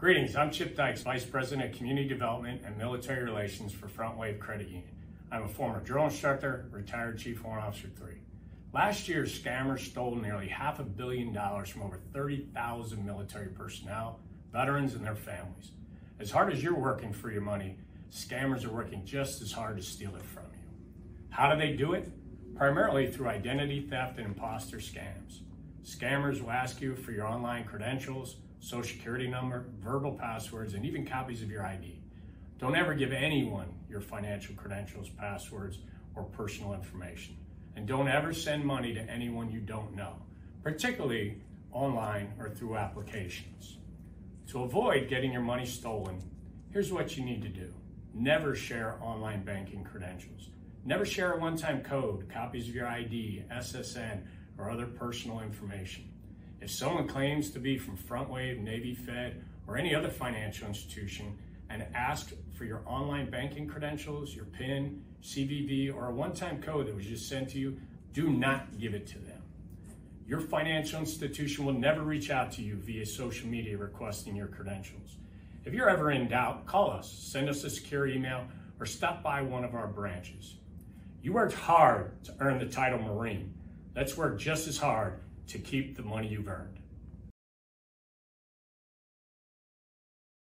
Greetings, I'm Chip Dykes, Vice President of Community Development and Military Relations for Frontwave Credit Union. I'm a former drill instructor, retired Chief Warrant Officer 3. Last year, scammers stole nearly half a billion dollars from over 30,000 military personnel, veterans, and their families. As hard as you're working for your money, scammers are working just as hard to steal it from you. How do they do it? Primarily through identity theft and imposter scams. Scammers will ask you for your online credentials, social security number, verbal passwords, and even copies of your ID. Don't ever give anyone your financial credentials, passwords, or personal information. And don't ever send money to anyone you don't know, particularly online or through applications. To avoid getting your money stolen, here's what you need to do. Never share online banking credentials. Never share a one-time code, copies of your ID, SSN, or other personal information. If someone claims to be from FrontWave, Navy Fed, or any other financial institution and asks for your online banking credentials, your PIN, CVV, or a one-time code that was just sent to you, do not give it to them. Your financial institution will never reach out to you via social media requesting your credentials. If you're ever in doubt, call us, send us a secure email, or stop by one of our branches. You worked hard to earn the title Marine. Let's work just as hard to keep the money you've earned.